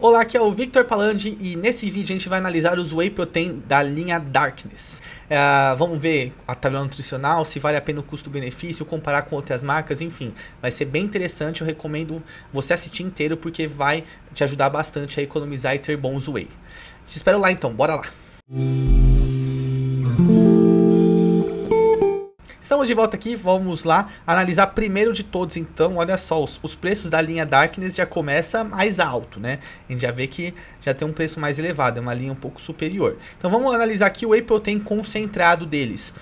Olá, aqui é o Victor Palandi e nesse vídeo a gente vai analisar os Whey Protein da linha Darkness. Uh, vamos ver a tabela nutricional, se vale a pena o custo-benefício, comparar com outras marcas, enfim. Vai ser bem interessante, eu recomendo você assistir inteiro porque vai te ajudar bastante a economizar e ter bons Whey. Te espero lá então, bora lá! Estamos de volta aqui, vamos lá analisar primeiro de todos então, olha só, os, os, preços da linha Darkness já começa mais alto, né? A gente já vê que já tem um preço mais elevado, é uma linha um pouco superior. Então vamos analisar aqui o Protein concentrado deles.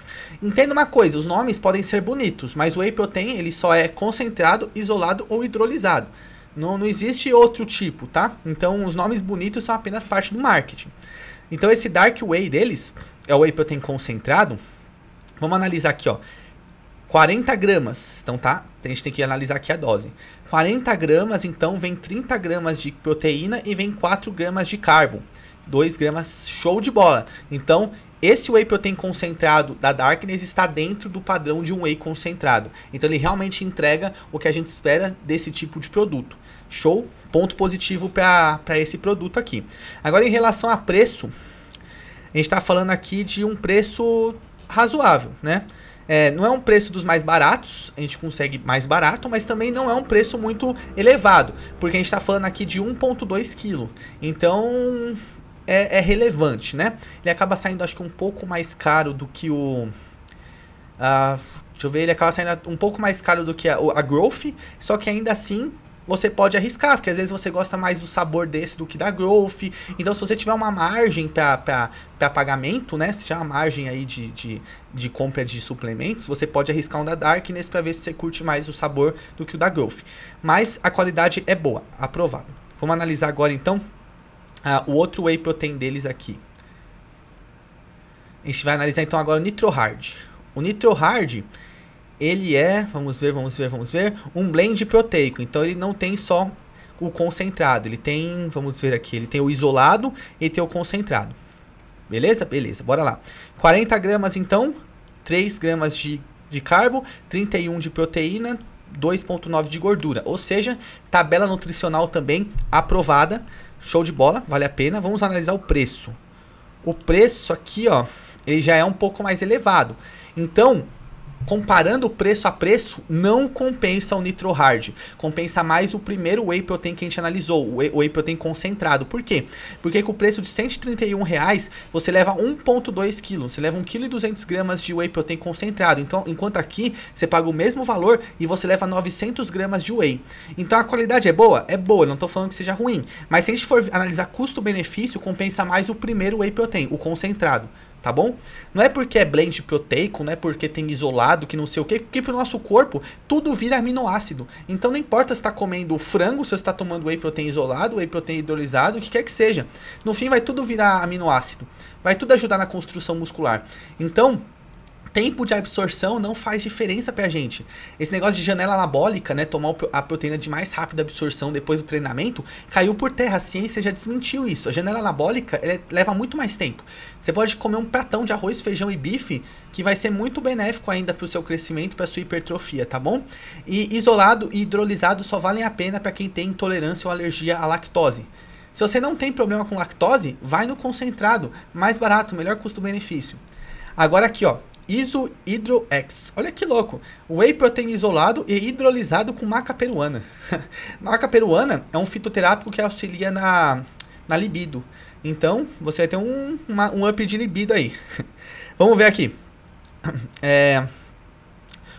Entenda uma coisa, os nomes podem ser bonitos, mas o Protein ele só é concentrado, isolado ou hidrolisado. Não, não existe outro tipo, tá? Então os nomes bonitos são apenas parte do marketing. Então esse Dark Whey deles, é o Protein concentrado, Vamos analisar aqui, ó. 40 gramas, então tá? A gente tem que analisar aqui a dose. 40 gramas, então vem 30 gramas de proteína e vem 4 gramas de carbo. 2 gramas, show de bola. Então, esse whey protein concentrado da Darkness está dentro do padrão de um whey concentrado. Então ele realmente entrega o que a gente espera desse tipo de produto. Show? Ponto positivo para esse produto aqui. Agora em relação a preço, a gente está falando aqui de um preço razoável, né? É, não é um preço dos mais baratos, a gente consegue mais barato, mas também não é um preço muito elevado, porque a gente está falando aqui de 1,2 kg. Então é, é, relevante, né? Ele acaba saindo, acho que um pouco mais caro do que o. Uh, deixa eu ver, ele acaba saindo um pouco mais caro do que a, a Growth, só que ainda assim você pode arriscar, porque às vezes você gosta mais do sabor desse do que da Growth. Então, se você tiver uma margem para pagamento, né? Se tiver uma margem aí de, de, de, compra de suplementos, você pode arriscar um da Darkness para ver se você curte mais o sabor do que o da Growth. Mas a qualidade é boa, aprovado. Vamos analisar agora então uh, o outro whey protein deles aqui. A gente vai analisar então agora o Nitro Hard. O Nitro Hard ele é, vamos ver, vamos ver, vamos ver, um blend proteico. Então ele não tem só o concentrado, ele tem, vamos ver aqui, ele tem o isolado e tem o concentrado. Beleza? Beleza, bora lá. 40 gramas então, 3 gramas de, de carbo, 31 de proteína, 2.9 de gordura. Ou seja, tabela nutricional também aprovada. Show de bola, vale a pena. Vamos analisar o preço. O preço aqui, ó, ele já é um pouco mais elevado. Então, comparando preço a preço, não compensa o Nitro Hard. Compensa mais o primeiro Whey Protein que a gente analisou, o Whey Protein concentrado. Por quê? Porque com o preço de 131 reais, você leva 1.2 kg. Você leva 1,2 kg gramas de Whey Protein concentrado. Então, enquanto aqui, você paga o mesmo valor e você leva 900 gramas de Whey. Então, a qualidade é boa? É boa, não estou falando que seja ruim. Mas se a gente for analisar custo-benefício, compensa mais o primeiro Whey Protein, o concentrado tá bom? Não é porque é blend proteico, não é porque tem isolado, que não sei o que, porque pro nosso corpo tudo vira aminoácido. Então não importa se está comendo frango, se você está tomando whey protein isolado, whey protein hidrolisado, o que quer que seja. No fim vai tudo virar aminoácido. Vai tudo ajudar na construção muscular. Então, tempo de absorção não faz diferença pra gente. Esse negócio de janela anabólica, né, tomar a proteína de mais rápida absorção depois do treinamento, caiu por terra. A ciência já desmentiu isso. A janela anabólica leva muito mais tempo. Você pode comer um pratão de arroz, feijão e bife que vai ser muito benéfico ainda para o seu crescimento, para sua hipertrofia, tá bom? E isolado e hidrolisado só valem a pena para quem tem intolerância ou alergia à lactose. Se você não tem problema com lactose, vai no concentrado, mais barato, melhor custo-benefício. Agora aqui, ó, Iso Hydro X. Olha que louco. Whey protein isolado e hidrolisado com maca peruana. maca peruana é um fitoterápico que auxilia na, na libido. Então, você vai ter um, uma, um up de libido aí. Vamos ver aqui. É,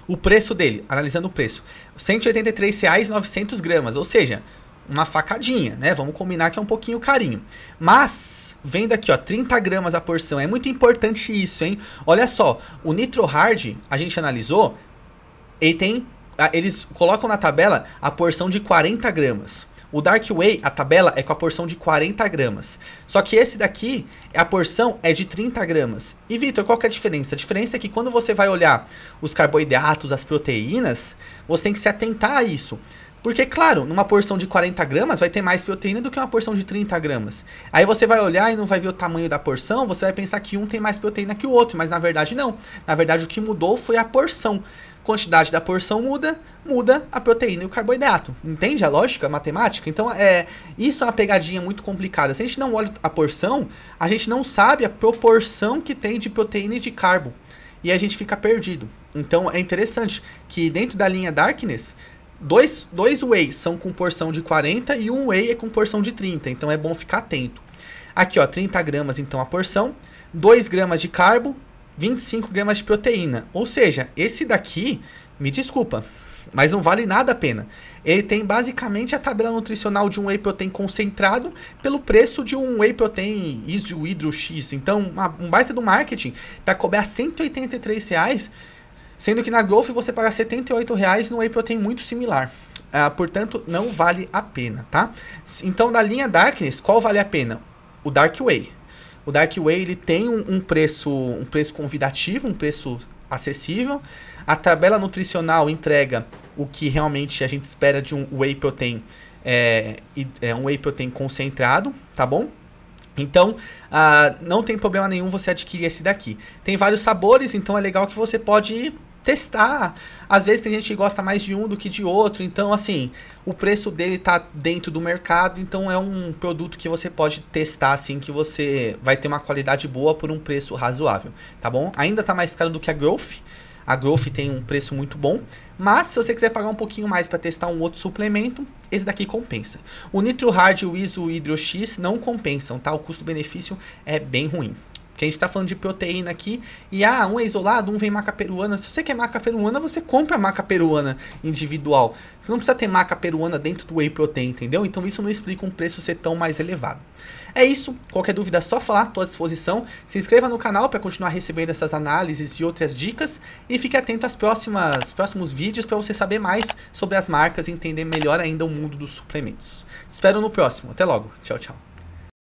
o preço dele, analisando o preço. R$ 183,900 gramas, ou seja, uma facadinha, né? Vamos combinar que é um pouquinho carinho. Mas, vendo aqui, ó, 30 gramas a porção. É muito importante isso, hein? Olha só, o Nitro Hard, a gente analisou, ele tem... Eles colocam na tabela a porção de 40 gramas. O Dark Whey, a tabela é com a porção de 40 gramas. Só que esse daqui, a porção é de 30 gramas. E Vitor, qual que é a diferença? A diferença é que quando você vai olhar os carboidratos, as proteínas, você tem que se atentar a isso. Porque, claro, numa porção de 40 gramas vai ter mais proteína do que uma porção de 30 gramas. Aí você vai olhar e não vai ver o tamanho da porção, você vai pensar que um tem mais proteína que o outro, mas na verdade não. Na verdade o que mudou foi a porção. quantidade da porção muda, muda a proteína e o carboidrato. Entende a lógica a matemática? Então, é, isso é uma pegadinha muito complicada. Se a gente não olha a porção, a gente não sabe a proporção que tem de proteína e de carbo. E a gente fica perdido. Então, é interessante que dentro da linha Darkness, dois, dois whey são com porção de 40 e um whey é com porção de 30. Então, é bom ficar atento. Aqui, ó, 30 gramas, então, a porção. 2 gramas de carbo, 25 gramas de proteína. Ou seja, esse daqui, me desculpa, mas não vale nada a pena. Ele tem basicamente a tabela nutricional de um whey protein concentrado pelo preço de um whey protein ISO Hydro X. Então, uma, um baita do marketing para cobrar 183 reais, sendo que na Growth você paga 78 reais no whey protein muito similar. Uh, portanto, não vale a pena, tá? Então, na linha Darkness, qual vale a pena? O Dark Whey. O Dark Whey ele tem um, um preço, um preço convidativo, um preço acessível. A tabela nutricional entrega o que realmente a gente espera de um whey protein, é, é um whey protein concentrado, tá bom? Então, uh, não tem problema nenhum você adquirir esse daqui. Tem vários sabores, então é legal que você pode testar. Às vezes tem gente que gosta mais de um do que de outro, então assim, o preço dele tá dentro do mercado, então é um produto que você pode testar assim que você vai ter uma qualidade boa por um preço razoável, tá bom? Ainda tá mais caro do que a Growth. A Growth tem um preço muito bom, mas se você quiser pagar um pouquinho mais para testar um outro suplemento, esse daqui compensa. O Nitro Hard e o ISO Hydro X não compensam, tá? O custo-benefício é bem ruim. Porque a gente está falando de proteína aqui. E ah, um é isolado, um vem maca peruana. Se você quer maca peruana, você compra a maca peruana individual. Você não precisa ter maca peruana dentro do whey protein, entendeu? Então isso não explica um preço ser tão mais elevado. É isso. Qualquer dúvida é só falar, estou à disposição. Se inscreva no canal para continuar recebendo essas análises e outras dicas. E fique atento aos próximas, próximos vídeos para você saber mais sobre as marcas e entender melhor ainda o mundo dos suplementos. Espero no próximo. Até logo. Tchau, tchau.